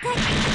Good.